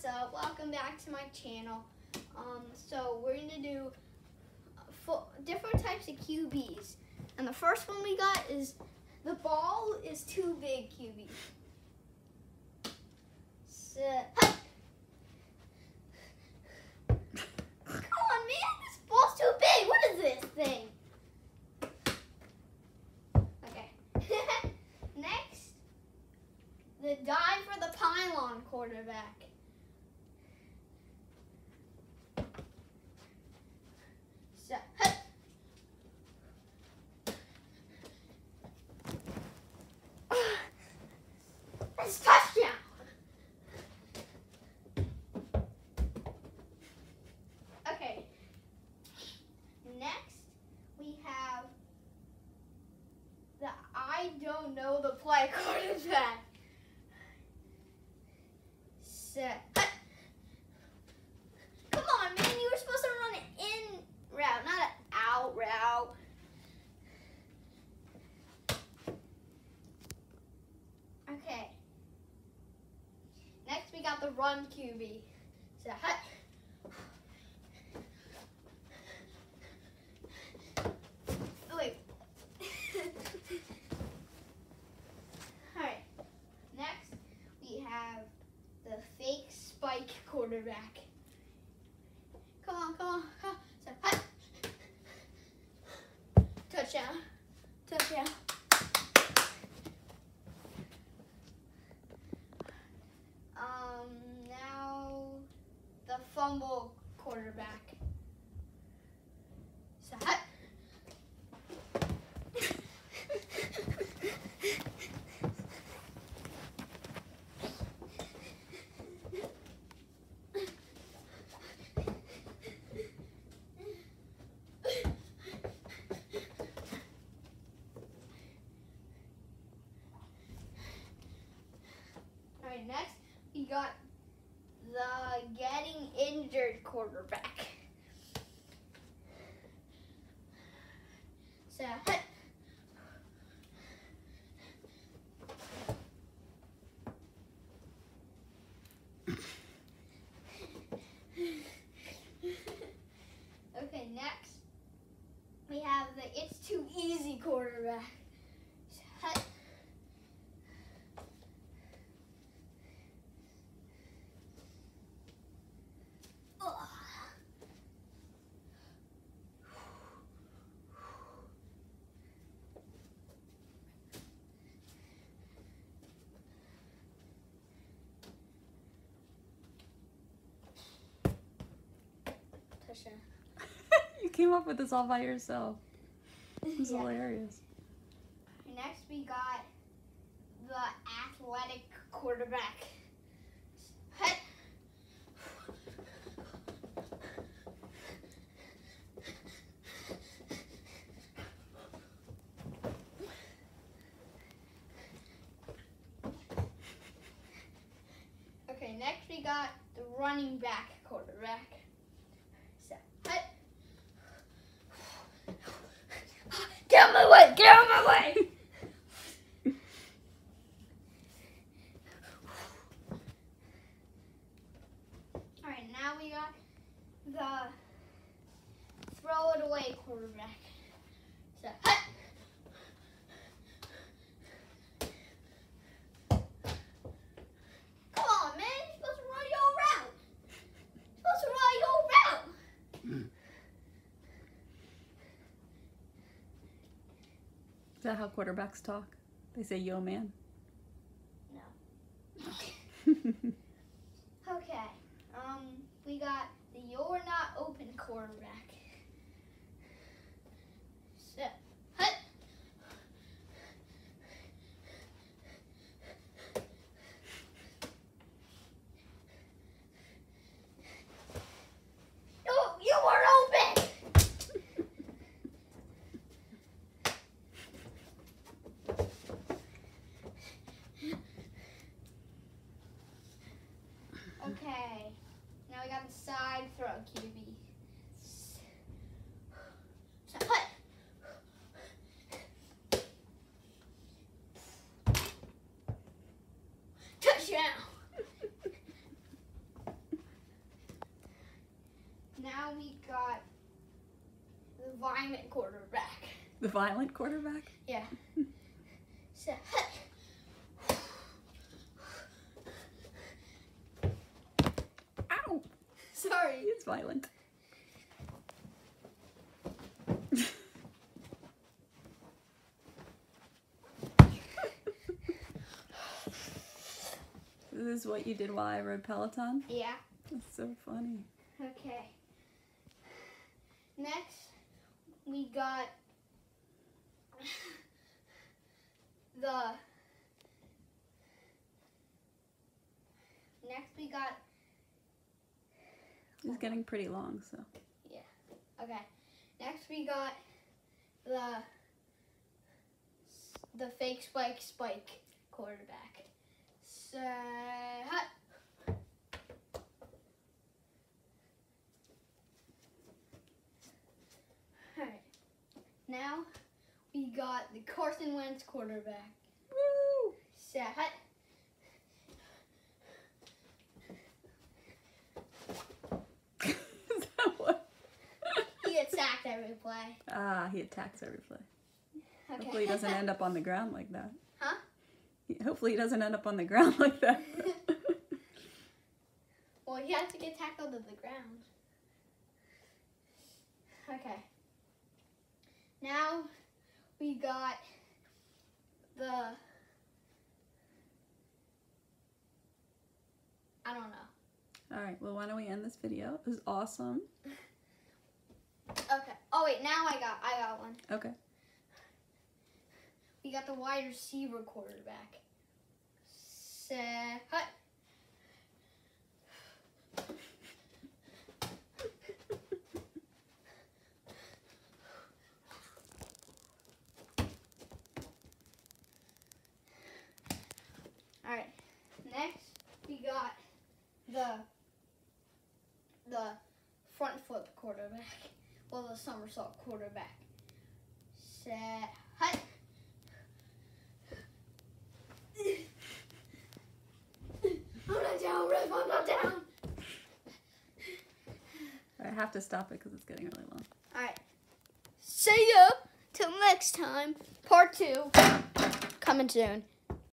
what's up? Welcome back to my channel. Um, so we're gonna do fo- different types of QBs, and the first one we got is the ball is too big QB. So! Come on, man! This ball's too big. What is this thing? Okay. Next, the dive for the pylon quarterback. So, hey. It's touchdown. Okay. Next, we have the I don't know the quarterback. Set. Come on, man. You were supposed to run an in route, not an out route. Okay. Next, we got the run QB. So, hut. Oh, wait. Alright. Next, we have the fake spike quarterback. Come on, come on. Come on. So, hut. Touchdown. Touchdown. Um, now the fumble quarterback. So, hut. All right, next we got the getting injured quarterback. So, okay, next we have the it's too easy quarterback. So, hut. Ugh. You came up with this all by yourself. It's Yeah. hilarious. Next, we got the athletic quarterback. Okay, next we got the running back quarterback. So, hut. Get out of my way! Get out of my way! Alright, now we got the throw it away quarterback. So, hut. Come on, man. You're supposed to run your route. You're supposed to run your route. Is that how quarterbacks talk? They say, yo, man. No. okay. Um, we got the you're not open quarterback. Now we got the violent quarterback. The violent quarterback? Yeah. so, Ow! Sorry. It's violent. this is what you did while I rode Peloton? Yeah. That's so funny. Okay. Next, we got the. Next, we got. It's getting pretty long, so. Yeah okay. Next, we got the. The fake spike spike quarterback. So, hut. Alright. Now we got the Carson Wentz quarterback. Woo! Set. Hut. is that what? He gets sacked every play. Ah, he attacks every play. Okay. Hopefully he doesn't end up on the ground like that. Huh? Hopefully he doesn't end up on the ground like that. well, he has to get tackled to the ground. Okay. Now we got the. I don't know. All right, well, why don't we end this video? It was awesome. Okay. Oh wait, now I got I got one. Okay. We got the wide receiver quarterback. Set. Hut. All right. Next, we got the the front flip quarterback. Well, the somersault quarterback. Set. Hut. I'm not down, Rev. I'm not down. I have to stop it because it's getting really long. All right. See ya. Till next time. Part two. Coming soon.